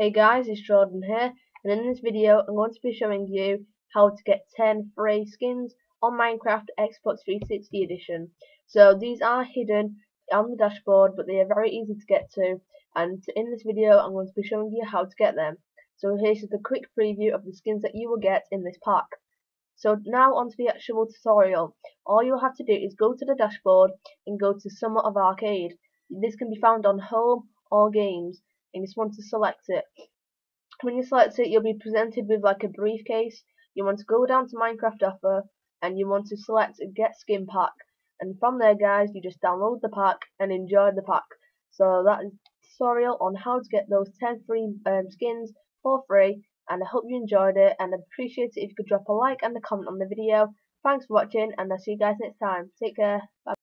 Hey guys, it's Jordan here, and in this video I'm going to be showing you how to get 10 free skins on Minecraft Xbox 360 edition. So these are hidden on the dashboard, but they are very easy to get to, and in this video I'm going to be showing you how to get them. So here's just a quick preview of the skins that you will get in this pack. So now onto the actual tutorial. All you'll have to do is go to the dashboard and go to Summer of Arcade. This can be found on Home or Games and you just want to select it. When you select it, you'll be presented with like a briefcase. You want to go down to Minecraft Offer and you want to select Get Skin Pack. And from there, guys, you just download the pack and enjoy the pack. So that is tutorial on how to get those 10 free um, skins for free. And I hope you enjoyed it and I'd appreciate it if you could drop a like and a comment on the video. Thanks for watching and I'll see you guys next time. Take care. Bye.